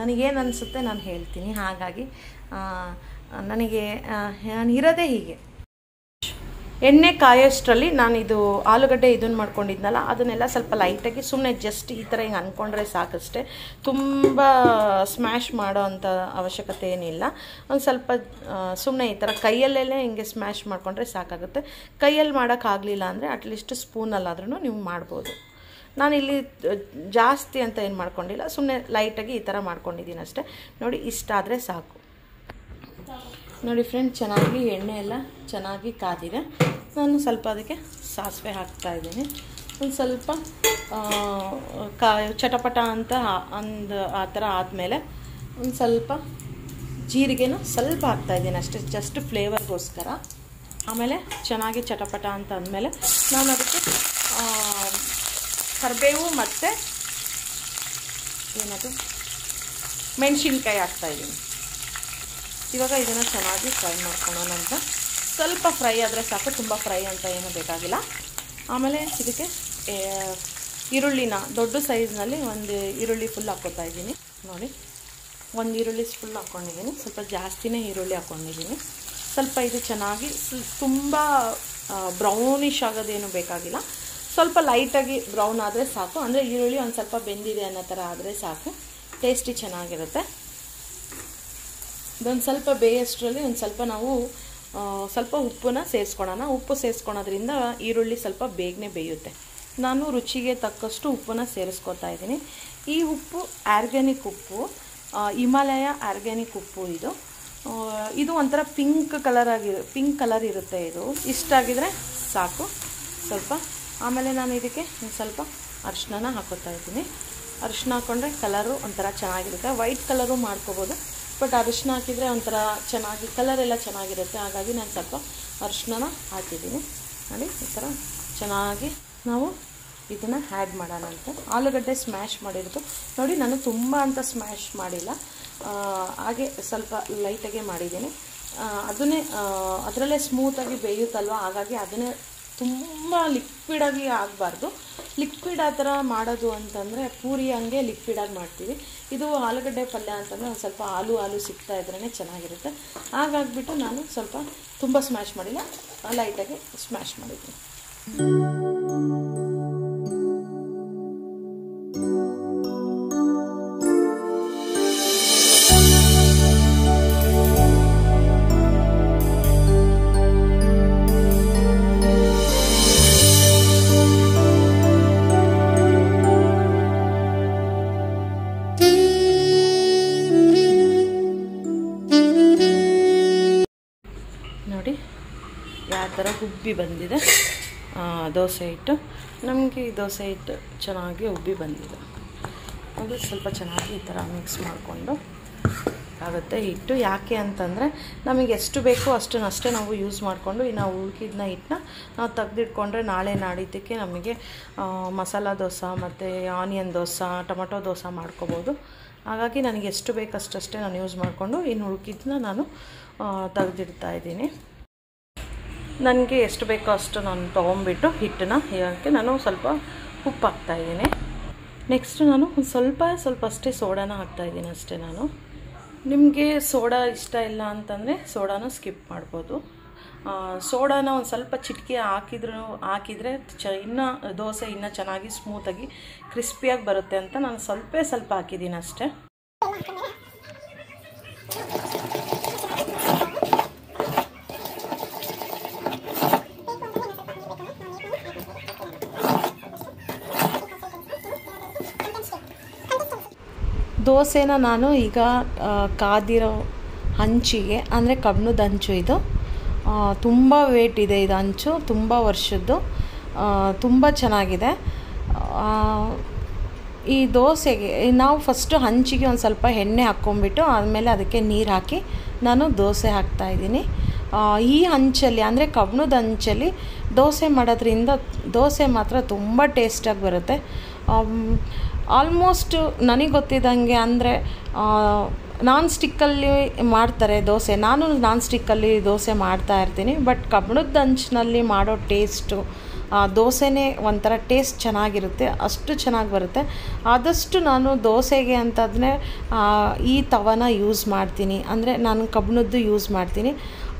ನನಗೇನು ಅನಿಸುತ್ತೆ ನಾನು ಹೇಳ್ತೀನಿ. ಹಾಗಾಗಿ ನನಗೆ ನಾನು ಇರೋದೇ ಹೀಗೆ. ಎಣ್ಣೆ ಕಾಯೋಷ್ಟರಲ್ಲಿ ನಾನು ಇದು ಆಲೂಗಡ್ಡೆ ಇದನ್ನು ಮಾಡ್ಕೊಂಡಿದ್ನಲ್ಲ, ಅದನ್ನೆಲ್ಲ ಸ್ವಲ್ಪ ಲೈಟಾಗಿ ಸುಮ್ಮನೆ ಜಸ್ಟ್ ಈ ಥರ ಹಿಂಗೆ ಅಂದ್ಕೊಂಡ್ರೆ ಸಾಕಷ್ಟೇ. ತುಂಬ ಸ್ಮ್ಯಾಶ್ ಮಾಡೋ ಅಂಥ ಅವಶ್ಯಕತೆ ಏನಿಲ್ಲ. ಒಂದು ಸ್ವಲ್ಪ ಸುಮ್ಮನೆ ಈ ಥರ ಕೈಯಲ್ಲೇ ಹಿಂಗೆ ಸ್ಮ್ಯಾಶ್ ಮಾಡಿಕೊಂಡ್ರೆ ಸಾಕಾಗುತ್ತೆ. ಕೈಯಲ್ಲಿ ಮಾಡೋಕ್ಕಾಗಲಿಲ್ಲ ಅಂದರೆ ಅಟ್ಲೀಸ್ಟ್ ಸ್ಪೂನಲ್ಲಾದ್ರೂ ನೀವು ಮಾಡ್ಬೋದು. ನಾನಿಲ್ಲಿ ಜಾಸ್ತಿ ಅಂತ ಏನು ಮಾಡ್ಕೊಂಡಿಲ್ಲ ಸುಮ್ಮನೆ ಲೈಟಾಗಿ ಈ ಥರ ಮಾಡ್ಕೊಂಡಿದ್ದೀನಿ ಅಷ್ಟೇ ನೋಡಿ, ಇಷ್ಟಾದರೆ ಸಾಕು. ನೋಡಿ ಫ್ರೆಂಡ್ ಚೆನ್ನಾಗಿ ಎಣ್ಣೆ ಎಲ್ಲ ಚೆನ್ನಾಗಿ ಕಾದಿದೆ. ನಾನು ಸ್ವಲ್ಪ ಅದಕ್ಕೆ ಸಾಸಿವೆ ಹಾಕ್ತಾ ಇದ್ದೀನಿ. ಒಂದು ಸ್ವಲ್ಪ ಕಾ, ಚಟಪಟ ಅಂತ ಅಂದು, ಆ ಥರ ಆದಮೇಲೆ ಒಂದು ಸ್ವಲ್ಪ ಜೀರಿಗೆನೂ ಸ್ವಲ್ಪ ಹಾಕ್ತಾ ಇದ್ದೀನಿ ಅಷ್ಟೇ ಜಸ್ಟ್ ಫ್ಲೇವರ್ಗೋಸ್ಕರ ಆಮೇಲೆ ಚೆನ್ನಾಗಿ ಚಟಪಟ ಅಂತ ಅಂದಮೇಲೆ ನಾನು ಅದಕ್ಕೆ ಕರಿಬೇವು ಮತ್ತು ಏನದು? ಮೆಣಸಿನ್ಕಾಯಿ ಹಾಕ್ತಾಯಿದ್ದೀನಿ ಇವಾಗ ಇದನ್ನು ಚೆನ್ನಾಗಿ ಫ್ರೈ ಮಾಡ್ಕೊಳ್ಳೋಣ ಅಂತ. ಸ್ವಲ್ಪ ಫ್ರೈ ಆದರೆ ಸಾಕು, ತುಂಬ ಫ್ರೈ ಅಂತ ಏನೂ ಬೇಕಾಗಿಲ್ಲ. ಆಮೇಲೆ ಇದಕ್ಕೆ ಈರುಳ್ಳಿನ ದೊಡ್ಡ ಸೈಜ್ನಲ್ಲಿ ಒಂದು ಈರುಳ್ಳಿ ಫುಲ್ ಹಾಕ್ಕೊತಾ ಇದ್ದೀನಿ. ನೋಡಿ, ಒಂದು ಈರುಳ್ಳಿ ಫುಲ್ ಹಾಕ್ಕೊಂಡಿದ್ದೀನಿ. ಸ್ವಲ್ಪ ಜಾಸ್ತಿನೇ ಈರುಳ್ಳಿ ಹಾಕ್ಕೊಂಡಿದ್ದೀನಿ. ಸ್ವಲ್ಪ ಇದು ಚೆನ್ನಾಗಿ ತುಂಬ ಬ್ರೌನಿಶ್ ಆಗೋದೇನು ಬೇಕಾಗಿಲ್ಲ. ಸ್ವಲ್ಪ ಲೈಟಾಗಿ ಬ್ರೌನ್ ಆದರೆ ಸಾಕು. ಅಂದರೆ ಈರುಳ್ಳಿ ಒಂದು ಸ್ವಲ್ಪ ಬೆಂದಿದೆ ಅನ್ನೋ ಥರ ಆದರೆ ಸಾಕು. ಟೇಸ್ಟಿ ಚೆನ್ನಾಗಿರುತ್ತೆ. ಇದೊಂದು ಸ್ವಲ್ಪ ಬೇಯಷ್ಟರಲ್ಲಿ ಒಂದು ಸ್ವಲ್ಪ ನಾವು ಸ್ವಲ್ಪ ಉಪ್ಪನ್ನು ಸೇರಿಸ್ಕೊಳ್ಳೋಣ ಉಪ್ಪು ಸೇರಿಸ್ಕೊಳೋದ್ರಿಂದ ಈರುಳ್ಳಿ ಸ್ವಲ್ಪ ಬೇಗನೆ ಬೇಯುತ್ತೆ. ನಾನು ರುಚಿಗೆ ತಕ್ಕಷ್ಟು ಉಪ್ಪನ್ನು ಸೇರಿಸ್ಕೊತಾ ಇದ್ದೀನಿ. ಈ ಉಪ್ಪು ಆರ್ಗ್ಯಾನಿಕ್ ಉಪ್ಪು ಹಿಮಾಲಯ ಆರ್ಗ್ಯಾನಿಕ್ ಉಪ್ಪು ಇದು. ಇದು ಒಂಥರ ಪಿಂಕ್ ಕಲರ್ ಆಗಿ, ಪಿಂಕ್ ಕಲರ್ ಇರುತ್ತೆ ಇದು. ಇಷ್ಟಾಗಿದ್ರೆ ಸಾಕು. ಸ್ವಲ್ಪ, ಆಮೇಲೆ ನಾನು ಇದಕ್ಕೆ ಒಂದು ಸ್ವಲ್ಪ ಅರಿಶಿನ ಹಾಕೋತಾ ಇದ್ದೀನಿ. ಅರಿಶಿನ ಹಾಕ್ಕೊಂಡ್ರೆ ಕಲರು ಒಂಥರ ಚೆನ್ನಾಗಿರುತ್ತೆ. ವೈಟ್ ಕಲರು ಮಾಡ್ಕೋಬೋದು. ಬಟ್ ಅರಿಶಿನ ಹಾಕಿದರೆ ಒಂಥರ ಚೆನ್ನಾಗಿ ಕಲರ್ ಎಲ್ಲ ಚೆನ್ನಾಗಿರುತ್ತೆ. ಹಾಗಾಗಿ ನಾನು ಸ್ವಲ್ಪ ಅರಿಶಿನ ಹಾಕಿದ್ದೀನಿ. ನೋಡಿ ಈ ಥರ ಚೆನ್ನಾಗಿ ನಾವು ಇದನ್ನು ಆ್ಯಡ್ ಮಾಡೋಣ ಅಂತ. ಆಲೂಗಡ್ಡೆ ಸ್ಮ್ಯಾಶ್ ಮಾಡಿರೋದು. ನೋಡಿ, ನಾನು ತುಂಬ ಅಂತ ಸ್ಮ್ಯಾಶ್ ಮಾಡಿಲ್ಲ. ಹಾಗೆ ಸ್ವಲ್ಪ ಲೈಟಾಗೆ ಮಾಡಿದ್ದೀನಿ. ಅದನ್ನೇ ಅದರಲ್ಲೇ ಸ್ಮೂತಾಗಿ ಬೇಯುತ್ತಲ್ವ? ಹಾಗಾಗಿ ಅದನ್ನೇ ತುಂಬ ಲಿಕ್ವಿಡಾಗಿ ಆಗಬಾರ್ದು. ಲಿಕ್ವಿಡ್ ಆ ಥರ ಮಾಡೋದು ಅಂತಂದರೆ ಪೂರಿ ಹಂಗೆ ಲಿಕ್ವಿಡಾಗಿ ಮಾಡ್ತೀವಿ. ಇದು ಆಲೂಗಡ್ಡೆ ಪಲ್ಯ ಅಂತಂದರೆ ಒಂದು ಸ್ವಲ್ಪ ಆಲೂ ಹಾಲು ಸಿಗ್ತಾ ಇದ್ರೇ ಚೆನ್ನಾಗಿರುತ್ತೆ. ಹಾಗಾಗ್ಬಿಟ್ಟು ನಾನು ಸ್ವಲ್ಪ ತುಂಬ ಸ್ಮ್ಯಾಶ್ ಮಾಡಿಲ್ಲ ಲೈಟಾಗಿ ಸ್ಮ್ಯಾಶ್ ಮಾಡಿದ್ದೀನಿ. ನೋಡಿ, ಯಾವ ಥರ ಉಬ್ಬಿ ಬಂದಿದೆ. ದೋಸೆ ಹಿಟ್ಟು. ನಮಗೆ ಈ ದೋಸೆ ಹಿಟ್ಟು ಚೆನ್ನಾಗಿ ಉಬ್ಬಿ ಬಂದಿದೆ. ಅದು ಸ್ವಲ್ಪ ಚೆನ್ನಾಗಿ ಈ ಥರ ಮಿಕ್ಸ್ ಮಾಡಿಕೊಂಡು ಆಗುತ್ತೆ ಹಿಟ್ಟು. ಯಾಕೆ ಅಂತಂದರೆ, ನಮಗೆ ಎಷ್ಟು ಬೇಕೋ ಅಷ್ಟನ್ನಷ್ಟೇ ನಾವು ಯೂಸ್ ಮಾಡಿಕೊಂಡು ಇನ್ನು ಉಳ್ಕಿದ್ನ ಹಿಟ್ಟನ್ನ ನಾವು ತೆಗೆದಿಟ್ಕೊಂಡ್ರೆ ನಾಳೆ ನಾಡಿದ್ದಕ್ಕೆ ನಮಗೆ ಮಸಾಲ ದೋಸೆ ಮತ್ತು ಆನಿಯನ್ ದೋಸೆ, ಟೊಮಟೊ ದೋಸೆ ಮಾಡ್ಕೋಬೋದು. ಹಾಗಾಗಿ ನನಗೆ ಎಷ್ಟು ಬೇಕಷ್ಟಷ್ಟೇ ನಾನು ಯೂಸ್ ಮಾಡಿಕೊಂಡು ಇನ್ನು ಉಳ್ಕಿದ್ನ ನಾನು ತೆಗ್ದಿಡ್ತಾ ಇದ್ದೀನಿ. ನನಗೆ ಎಷ್ಟು ಬೇಕೋ ಅಷ್ಟು ನಾನು ತೊಗೊಂಬಿಟ್ಟು ಹಿಟ್ಟನ್ನ ಇದಕ್ಕೆ ನಾನು ಸ್ವಲ್ಪ ಉಪ್ಪು ಹಾಕ್ತಾಯಿದ್ದೀನಿ ನೆಕ್ಸ್ಟ್ ನಾನು ಒಂದು ಸ್ವಲ್ಪ ಸ್ವಲ್ಪ ಅಷ್ಟೇ ಸೋಡಾನ ಹಾಕ್ತಾಯಿದ್ದೀನಿ ಅಷ್ಟೇ ನಾನು. ನಿಮಗೆ ಸೋಡಾ ಇಷ್ಟ ಇಲ್ಲ ಅಂತಂದರೆ ಸೋಡಾನು ಸ್ಕಿಪ್ ಮಾಡ್ಬೋದು. ಸೋಡಾನ ಒಂದು ಸ್ವಲ್ಪ ಚಿಟಿಕೆ ಹಾಕಿದ್ರು, ಹಾಕಿದರೆ ಚ, ಇನ್ನೂ ದೋಸೆ ಇನ್ನೂ ಚೆನ್ನಾಗಿ ಸ್ಮೂತಾಗಿ ಕ್ರಿಸ್ಪಿಯಾಗಿ ಬರುತ್ತೆ ಅಂತ ನಾನು ಸ್ವಲ್ಪ ಸ್ವಲ್ಪ ಹಾಕಿದ್ದೀನಿ ಅಷ್ಟೇ. ದೋಸೆನ ನಾನು ಈಗ ಕಾದಿರೋ ಹಂಚಿಗೆ, ಅಂದರೆ ಕಬ್ಣದ ಹಂಚು ಇದು. ತುಂಬ ವೇಟ್ ಇದೆ ಇದು ಹಂಚು, ತುಂಬ ವರ್ಷದ್ದು. ತುಂಬ ಚೆನ್ನಾಗಿದೆ. ಈ ದೋಸೆಗೆ ನಾವು ಫಸ್ಟು ಹಂಚಿಗೆ ಒಂದು ಸ್ವಲ್ಪ ಎಣ್ಣೆ ಹಾಕ್ಕೊಂಬಿಟ್ಟು ಆದಮೇಲೆ ಅದಕ್ಕೆ ನೀರು ಹಾಕಿ ನಾನು ದೋಸೆ ಹಾಕ್ತಾಯಿದ್ದೀನಿ ಈ ಹಂಚಲ್ಲಿ, ಅಂದರೆ ಕಬ್ಣದ ಹಂಚಲ್ಲಿ ದೋಸೆ ಮಾಡೋದ್ರಿಂದ ದೋಸೆ ಮಾತ್ರ ತುಂಬ ಟೇಸ್ಟಾಗಿ ಬರುತ್ತೆ. ಆಲ್ಮೋಸ್ಟ್ ನನಗೆ ಗೊತ್ತಿದ್ದಂಗೆ ಅಂದರೆ ನಾನ್ ಸ್ಟಿಕ್ಕಲ್ಲಿ ಮಾಡ್ತಾರೆ ದೋಸೆ. ನಾನು ನಾನ್ ಸ್ಟಿಕ್ಕಲ್ಲಿ ದೋಸೆ ಮಾಡ್ತಾ ಇರ್ತೀನಿ, ಬಟ್ ಕಬ್ಬಣದ ಅಂಚಿನಲ್ಲಿ ಮಾಡೋ ಟೇಸ್ಟು ದೋಸೆನೇ ಒಂಥರ ಟೇಸ್ಟ್ ಚೆನ್ನಾಗಿರುತ್ತೆ, ಅಷ್ಟು ಚೆನ್ನಾಗಿ ಬರುತ್ತೆ. ಆದಷ್ಟು ನಾನು ದೋಸೆಗೆ ಅಂತಂದರೆ ಈ ತವನ ಯೂಸ್ ಮಾಡ್ತೀನಿ. ಅಂದರೆ ನಾನು ಕಬ್ಬಣದ್ದು ಯೂಸ್ ಮಾಡ್ತೀನಿ.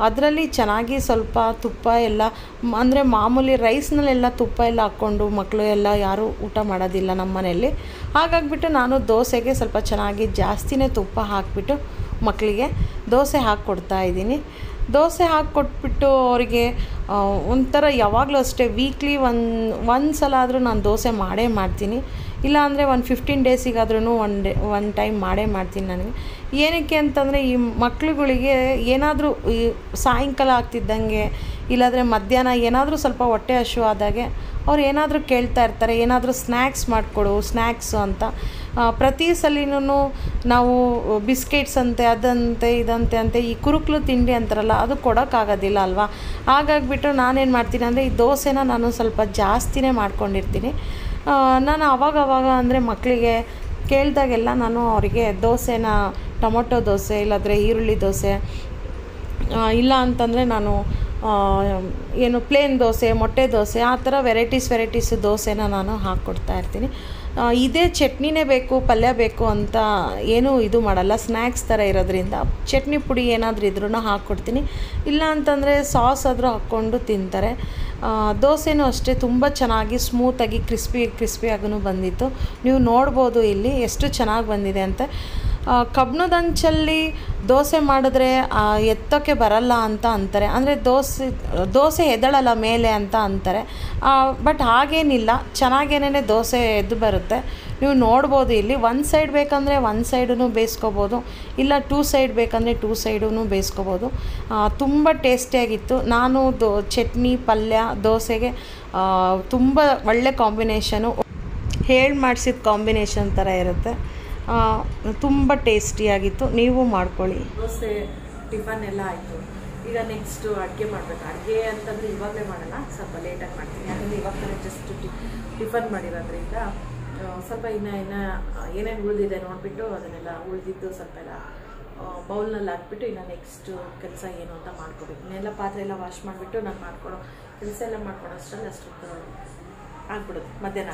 ಅದರಲ್ಲಿ ಚೆನ್ನಾಗಿ ಸ್ವಲ್ಪ ತುಪ್ಪ ಎಲ್ಲ, ಅಂದರೆ ಮಾಮೂಲಿ ರೈಸ್ನಲ್ಲೆಲ್ಲ ತುಪ್ಪ ಎಲ್ಲ ಹಾಕ್ಕೊಂಡು ಮಕ್ಕಳು ಎಲ್ಲ ಯಾರೂ ಊಟ ಮಾಡೋದಿಲ್ಲ ನಮ್ಮ ಮನೆಯಲ್ಲಿ ಹಾಗಾಗ್ಬಿಟ್ಟು ನಾನು ದೋಸೆಗೆ ಸ್ವಲ್ಪ ಚೆನ್ನಾಗಿ ಜಾಸ್ತಿನೇ ತುಪ್ಪ ಹಾಕಿಬಿಟ್ಟು ಮಕ್ಕಳಿಗೆ ದೋಸೆ ಹಾಕ್ಕೊಡ್ತಾ ಇದ್ದೀನಿ. ದೋಸೆ ಹಾಕ್ಕೊಟ್ಬಿಟ್ಟು ಅವರಿಗೆ ಒಂಥರ ಯಾವಾಗಲೂ ಅಷ್ಟೇ ವೀಕ್ಲಿ ಒನ್ ಒಂದು ಸಲ ಆದರೂ ನಾನು ದೋಸೆ ಮಾಡೇ ಮಾಡ್ತೀನಿ. ಇಲ್ಲಾಂದರೆ ಒಂದು ಫಿಫ್ಟೀನ್ ಡೇಸಿಗಾದ್ರೂ ಒನ್ ಡೇ ಒನ್ ಟೈಮ್ ಮಾಡೇ ಮಾಡ್ತೀನಿ ನನಗೆ ಏನಕ್ಕೆ ಅಂತಂದರೆ ಈ ಮಕ್ಳುಗಳಿಗೆ ಏನಾದರೂ ಈ ಸಾಯಂಕಾಲ ಆಗ್ತಿದ್ದಂಗೆ, ಇಲ್ಲಾಂದರೆ ಮಧ್ಯಾಹ್ನ ಏನಾದರೂ ಸ್ವಲ್ಪ ಹೊಟ್ಟೆ ಹಶು ಆದಾಗೆ ಅವ್ರು ಏನಾದರೂ ಕೇಳ್ತಾ ಇರ್ತಾರೆ, ಏನಾದರೂ ಸ್ನ್ಯಾಕ್ಸ್ ಮಾಡಿಕೊಡು ಸ್ನ್ಯಾಕ್ಸು ಅಂತ. ಪ್ರತಿ ಸಲಿನೂ ನಾವು ಬಿಸ್ಕೆಟ್ಸ್ ಅಂತೆ, ಅದಂತೆ, ಇದಂತೆ ಅಂತೆ, ಈ ಕುರುಕ್ಲು ತಿಂಡಿ ಅಂತಾರಲ್ಲ, ಅದು ಕೊಡೋಕ್ಕಾಗೋದಿಲ್ಲ ಅಲ್ವಾ? ಹಾಗಾಗಿಬಿಟ್ಟು ನಾನೇನು ಮಾಡ್ತೀನಿ ಅಂದರೆ ಈ ದೋಸೆನ ನಾನು ಸ್ವಲ್ಪ ಜಾಸ್ತಿನೇ ಮಾಡ್ಕೊಂಡಿರ್ತೀನಿ. ನಾನು ಅವಾಗ ಅವಾಗ ಅಂದರೆ ಮಕ್ಕಳಿಗೆ ಕೇಳಿದಾಗೆಲ್ಲ ನಾನು ಅವರಿಗೆ ದೋಸೆನ, ಟೊಮೊಟೊ ದೋಸೆ, ಇಲ್ಲಾಂದರೆ ಈರುಳ್ಳಿ ದೋಸೆ ಇಲ್ಲ ಅಂತಂದರೆ ನಾನು ಏನು ಪ್ಲೇನ್ ದೋಸೆ, ಮೊಟ್ಟೆ ದೋಸೆ, ಆ ಥರ ವೆರೈಟೀಸ್ ವೆರೈಟೀಸ್ ದೋಸೆನ ನಾನು ಹಾಕ್ಕೊಡ್ತಾ ಇರ್ತೀನಿ. ಇದೇ ಚಟ್ನಿನೇ ಬೇಕು, ಪಲ್ಯ ಬೇಕು ಅಂತ ಏನೂ ಇದು ಮಾಡಲ್ಲ ಸ್ನ್ಯಾಕ್ಸ್ ಥರ ಇರೋದ್ರಿಂದ ಚಟ್ನಿ ಪುಡಿ ಏನಾದರೂ ಇದ್ರೂ ಹಾಕ್ಕೊಡ್ತೀನಿ. ಇಲ್ಲ ಅಂತಂದರೆ ಸಾಸ್ ಆದರೂ ಹಾಕ್ಕೊಂಡು ತಿಂತಾರೆ. ದೋಸೆನೂ ಅಷ್ಟೇ, ತುಂಬ ಚೆನ್ನಾಗಿ ಸ್ಮೂತಾಗಿ ಕ್ರಿಸ್ಪಿ ಕ್ರಿಸ್ಪಿಯಾಗೂ ಬಂದಿತ್ತು. ನೀವು ನೋಡ್ಬೋದು ಇಲ್ಲಿ ಎಷ್ಟು ಚೆನ್ನಾಗಿ ಬಂದಿದೆ ಅಂತ. ಹಂಚಲ್ಲಿ ದೋಸೆ ಮಾಡಿದ್ರೆ ಎತ್ತಕ್ಕೆ ಬರಲ್ಲ ಅಂತ ಅಂತಾರೆ. ಅಂದರೆ ದೋಸೆ ದೋಸೆ ಎದಳಲ್ಲ ಮೇಲೆ ಅಂತ ಅಂತಾರೆ. ಬಟ್ ಹಾಗೇನಿಲ್ಲ. ಚೆನ್ನಾಗೇನೇ ದೋಸೆ ಎದ್ದು ಬರುತ್ತೆ. ನೀವು ನೋಡ್ಬೋದು ಇಲ್ಲಿ. ಒಂದು ಸೈಡ್ ಬೇಕಂದರೆ ಒಂದು ಸೈಡೂ ಬೇಯಿಸ್ಕೋಬೋದು. ಇಲ್ಲ ಟೂ ಸೈಡ್ ಬೇಕಂದರೆ ಟೂ ಸೈಡೂ ಬೇಯಿಸ್ಕೋಬೋದು. ತುಂಬ ಟೇಸ್ಟಿಯಾಗಿತ್ತು. ನಾನು ದೋ, ಚಟ್ನಿ, ಪಲ್ಯ, ದೋಸೆಗೆ ತುಂಬ ಒಳ್ಳೆ ಕಾಂಬಿನೇಷನು. ಹೇಳಿ ಮಾಡಿಸಿದ ಕಾಂಬಿನೇಷನ್ ಥರ ಇರುತ್ತೆ. ತುಂಬ ಟೇಸ್ಟಿಯಾಗಿತ್ತು ನೀವು ಮಾಡ್ಕೊಳ್ಳಿ. ದೋಸೆ, ಟಿಫನ್ ಎಲ್ಲ ಆಯಿತು. ಈಗ ನೆಕ್ಸ್ಟು ಅಡುಗೆ ಮಾಡಬೇಕು. ಅಡುಗೆ ಅಂತಂದರೆ ಇವಾಗಲೇ ಮಾಡೋಣ ಸ್ವಲ್ಪ ಲೇಟಾಗಿ ಮಾಡ್ತೀನಿ. ಯಾಕಂದರೆ ಇವಾಗ ತಾನೇ ಜಸ್ಟ್ ಟಿಫನ್ ಮಾಡಿರೋದ್ರಿಂದ ಸ್ವಲ್ಪ ಇನ್ನು ಇನ್ನು, ಏನೇನು ಉಳಿದಿದೆ ನೋಡಿಬಿಟ್ಟು ಅದನ್ನೆಲ್ಲ ಉಳಿದಿದ್ದು ಸ್ವಲ್ಪ ಎಲ್ಲ ಬೌಲ್ನಲ್ಲಿ ಹಾಕ್ಬಿಟ್ಟು ಇನ್ನು ನೆಕ್ಸ್ಟ್ ಕೆಲಸ ಏನು ಅಂತ ಮಾಡ್ಕೋಬೇಕು. ಇನ್ನೆಲ್ಲ ಪಾತ್ರೆ ಎಲ್ಲ ವಾಶ್ ಮಾಡಿಬಿಟ್ಟು ನಾನು ಮಾಡ್ಕೊಡೋ ಕೆಲಸ ಎಲ್ಲ ಮಾಡ್ಕೊಡೋ ಅಷ್ಟರಲ್ಲಿ ಅಷ್ಟೊಂದು ಆಗ್ಬಿಡೋದು ಮಧ್ಯಾಹ್ನ.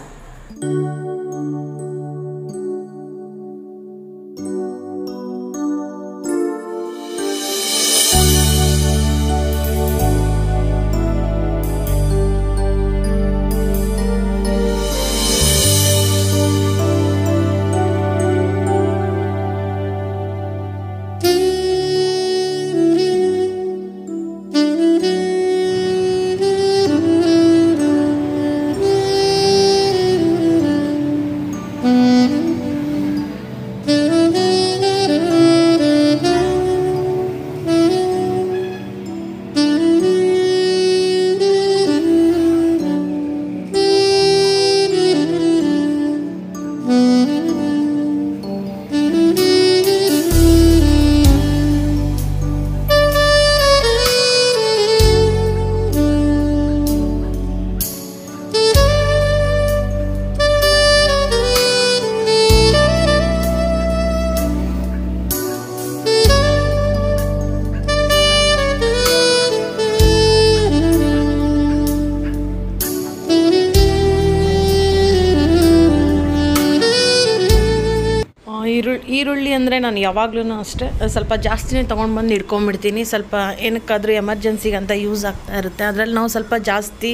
ಯಾವಾಗ್ಲೂ ಅಷ್ಟೇ, ಸ್ವಲ್ಪ ಜಾಸ್ತಿನೇ ತೊಗೊಂಡು ಬಂದು ಇಟ್ಕೊಂಡ್ಬಿಡ್ತೀನಿ ಸ್ವಲ್ಪ ಏನಕ್ಕಾದರೂ ಎಮರ್ಜೆನ್ಸಿಗೆ ಅಂತ ಯೂಸ್ ಆಗ್ತಾ ಇರುತ್ತೆ. ಅದರಲ್ಲಿ ನಾವು ಸ್ವಲ್ಪ ಜಾಸ್ತಿ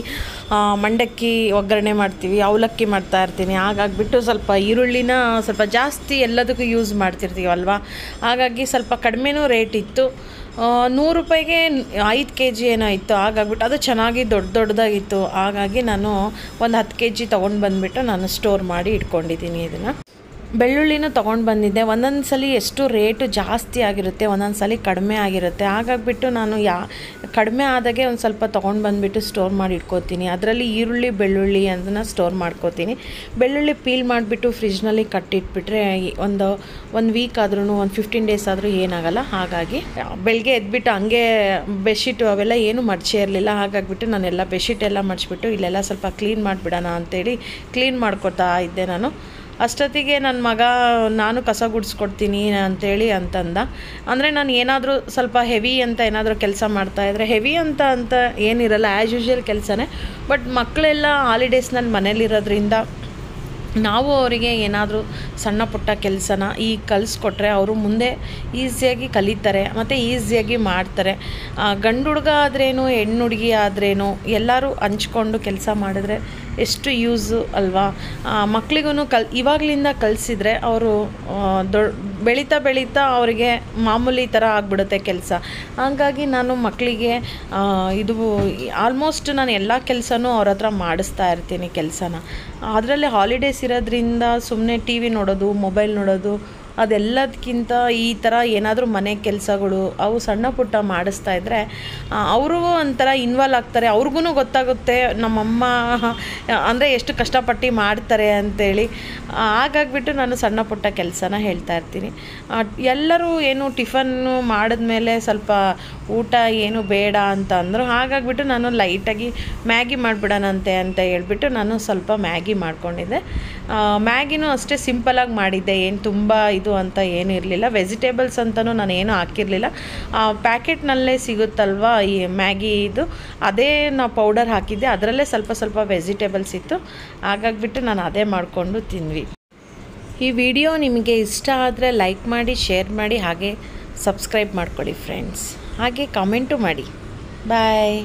ಮಂಡಕ್ಕಿ ಒಗ್ಗರಣೆ ಮಾಡ್ತೀವಿ, ಅವಲಕ್ಕಿ ಮಾಡ್ತಾ ಇರ್ತೀನಿ. ಹಾಗಾಗ್ಬಿಟ್ಟು ಸ್ವಲ್ಪ ಈರುಳ್ಳಿನ ಸ್ವಲ್ಪ ಜಾಸ್ತಿ ಎಲ್ಲದಕ್ಕೂ ಯೂಸ್ ಮಾಡ್ತಿರ್ತೀವಿ ಅಲ್ವಾ? ಹಾಗಾಗಿ ಸ್ವಲ್ಪ ಕಡಿಮೆನೂ ರೇಟ್ ಇತ್ತು. ನೂರು ರೂಪಾಯಿಗೆ ಐದು ಕೆ ಜಿ ಏನೋ ಇತ್ತು. ಹಾಗಾಗ್ಬಿಟ್ಟು ಅದು ಚೆನ್ನಾಗಿ ದೊಡ್ಡ ದೊಡ್ಡದಾಗಿತ್ತು. ಹಾಗಾಗಿ ನಾನು ಒಂದು ಹತ್ತು ಕೆ ಜಿ ತೊಗೊಂಡು ಬಂದುಬಿಟ್ಟು ನಾನು ಸ್ಟೋರ್ ಮಾಡಿ ಇಟ್ಕೊಂಡಿದ್ದೀನಿ ಇದನ್ನು. ಬೆಳ್ಳುಳ್ಳಿನೂ ತೊಗೊಂಡು ಬಂದಿದ್ದೆ. ಒಂದೊಂದು ಸಲ ಎಷ್ಟು ರೇಟು ಜಾಸ್ತಿ ಆಗಿರುತ್ತೆ ಒಂದೊಂದು ಸಲ ಕಡಿಮೆ ಆಗಿರುತ್ತೆ. ಹಾಗಾಗಿಬಿಟ್ಟು ನಾನು ಯಾ, ಕಡಿಮೆ ಆದಾಗೆ ಒಂದು ಸ್ವಲ್ಪ ತೊಗೊಂಡು ಬಂದುಬಿಟ್ಟು ಸ್ಟೋರ್ ಮಾಡಿ ಇಟ್ಕೋತೀನಿ. ಅದರಲ್ಲಿ ಈರುಳ್ಳಿ, ಬೆಳ್ಳುಳ್ಳಿ ಅದನ್ನು ಸ್ಟೋರ್ ಮಾಡ್ಕೋತೀನಿ. ಬೆಳ್ಳುಳ್ಳಿ ಪೀಲ್ ಮಾಡಿಬಿಟ್ಟು ಫ್ರಿಜ್ನಲ್ಲಿ ಕಟ್ಟಿಟ್ಬಿಟ್ರೆ ಒಂದು ಒಂದು ವೀಕ್ ಆದ್ರೂ ಒಂದು ಫಿಫ್ಟೀನ್ ಡೇಸ್ ಆದರೂ ಏನಾಗಲ್ಲ. ಹಾಗಾಗಿ ಬೆಳಗ್ಗೆ ಎದ್ಬಿಟ್ಟು ಹಂಗೆ ಬೆಡ್ಶೀಟು ಅವೆಲ್ಲ ಏನು ಮಡಚೇ ಇರಲಿಲ್ಲ. ಹಾಗಾಗ್ಬಿಟ್ಟು ನಾನೆಲ್ಲ ಬೆಡ್ಶೀಟ್ ಎಲ್ಲ ಮಡಿಸ್ಬಿಟ್ಟು ಇಲ್ಲೆಲ್ಲ ಸ್ವಲ್ಪ ಕ್ಲೀನ್ ಮಾಡಿಬಿಡೋಣ ಅಂತೇಳಿ ಕ್ಲೀನ್ ಮಾಡ್ಕೊತಾ ಇದ್ದೆ ನಾನು. ಅಷ್ಟೊತ್ತಿಗೆ ನನ್ನ ಮಗ, ನಾನು ಕಸ ಗುಡಿಸ್ಕೊಡ್ತೀನಿ ಅಂತೇಳಿ ಅಂತಂದ. ಅಂದರೆ ನಾನು ಏನಾದರೂ ಸ್ವಲ್ಪ ಹೆವಿ ಅಂತ ಏನಾದರೂ ಕೆಲಸ ಮಾಡ್ತಾಯಿದ್ರೆ ಹೆವಿ ಅಂತ ಅಂತ ಏನಿರಲ್ಲ ಆ್ಯಸ್ ಯೂಶ್ವಲ್ ಕೆಲಸನೇ. ಬಟ್ ಮಕ್ಕಳೆಲ್ಲ ಹಾಲಿಡೇಸ್ ನನ್ನ ಮನೇಲಿರೋದ್ರಿಂದ ನಾವು ಅವರಿಗೆ ಏನಾದರೂ ಸಣ್ಣ ಪುಟ್ಟ ಕೆಲಸನ ಈಗ ಕಲಿಸ್ಕೊಟ್ರೆ ಅವರು ಮುಂದೆ ಈಸಿಯಾಗಿ ಕಲಿತಾರೆ, ಮತ್ತು ಈಸಿಯಾಗಿ ಮಾಡ್ತಾರೆ. ಗಂಡು ಹುಡುಗ ಆದ್ರೇನು, ಹೆಣ್ಣು ಹುಡುಗಿ ಆದ್ರೇನು, ಎಲ್ಲರೂ ಹಂಚ್ಕೊಂಡು ಕೆಲಸ ಮಾಡಿದ್ರೆ ಎಷ್ಟು ಯೂಸು ಅಲ್ವಾ? ಮಕ್ಕಳಿಗೂ ಕಲ್, ಇವಾಗಲಿಂದ ಕಲಿಸಿದ್ರೆ ಅವರು ದೊಡ್ಡ ಬೆಳೀತಾ ಬೆಳೀತಾ ಅವರಿಗೆ ಮಾಮೂಲಿ ಥರ ಆಗಿಬಿಡುತ್ತೆ ಕೆಲಸ. ಹಾಗಾಗಿ ನಾನು ಮಕ್ಕಳಿಗೆ ಇದು ಆಲ್ಮೋಸ್ಟ್ ನಾನು ಎಲ್ಲ ಕೆಲಸನೂ ಅವ್ರ ಹತ್ರ ಮಾಡಿಸ್ತಾ ಇರ್ತೀನಿ ಕೆಲಸನ. ಅದರಲ್ಲಿ ಹಾಲಿಡೇಸ್ ಇರೋದ್ರಿಂದ ಸುಮ್ಮನೆ ಟಿ ವಿ ನೋಡೋದು, ಮೊಬೈಲ್ ನೋಡೋದು ಅದೆಲ್ಲದಕ್ಕಿಂತ ಈ ಥರ ಏನಾದರೂ ಮನೆ ಕೆಲಸಗಳು ಅವು ಸಣ್ಣ ಪುಟ್ಟ ಮಾಡಿಸ್ತಾ ಇದ್ದರೆ ಅವ್ರಿಗೂ ಒಂಥರ ಇನ್ವಾಲ್ವ್ ಆಗ್ತಾರೆ. ಅವ್ರಿಗೂ ಗೊತ್ತಾಗುತ್ತೆ ನಮ್ಮಮ್ಮ ಅಂದರೆ ಎಷ್ಟು ಕಷ್ಟಪಟ್ಟು ಮಾಡ್ತಾರೆ ಅಂತೇಳಿ. ಹಾಗಾಗ್ಬಿಟ್ಟು ನಾನು ಸಣ್ಣ ಪುಟ್ಟ ಕೆಲಸನ ಹೇಳ್ತಾ ಇರ್ತೀನಿ. ಎಲ್ಲರೂ ಏನು ಟಿಫನ್ನು ಮಾಡಿದ್ಮೇಲೆ ಸ್ವಲ್ಪ ಊಟ ಏನು ಬೇಡ ಅಂತ ಅಂದರು. ಹಾಗಾಗ್ಬಿಟ್ಟು ನಾನು ಲೈಟಾಗಿ ಮ್ಯಾಗಿ ಮಾಡಿಬಿಡೋಣಂತೆ ಅಂತ ಹೇಳ್ಬಿಟ್ಟು ನಾನು ಸ್ವಲ್ಪ ಮ್ಯಾಗಿ ಮಾಡ್ಕೊಂಡಿದ್ದೆ. ಮ್ಯಾಗಿನೂ ಅಷ್ಟೇ ಸಿಂಪಲಾಗಿ ಮಾಡಿದ್ದೆ. ಏನು ತುಂಬ ಇದು ಅಂತ ಏನು ಇರಲಿಲ್ಲ. ವೆಜಿಟೇಬಲ್ಸ್ ಅಂತಲೂ ನಾನು ಏನೂ ಹಾಕಿರಲಿಲ್ಲ. ಪ್ಯಾಕೆಟ್ನಲ್ಲೇ ಸಿಗುತ್ತಲ್ವ ಈ ಮ್ಯಾಗಿ ಇದು? ಅದೇ ನಾವು ಪೌಡರ್ ಹಾಕಿದ್ದೆ. ಅದರಲ್ಲೇ ಸ್ವಲ್ಪ ಸ್ವಲ್ಪ ವೆಜಿಟೇಬಲ್ಸ್ ಇತ್ತು. ಹಾಗಾಗಿಬಿಟ್ಟು ನಾನು ಅದೇ ಮಾಡಿಕೊಂಡು ತಿಂದ್ವಿ. ಈ ವಿಡಿಯೋ ನಿಮಗೆ ಇಷ್ಟ ಆದರೆ ಲೈಕ್ ಮಾಡಿ, ಶೇರ್ ಮಾಡಿ, ಹಾಗೆ ಸಬ್ಸ್ಕ್ರೈಬ್ ಮಾಡ್ಕೊಳ್ಳಿ ಫ್ರೆಂಡ್ಸ್. ಹಾಗೆ ಕಮೆಂಟು ಮಾಡಿ. ಬಾಯ್.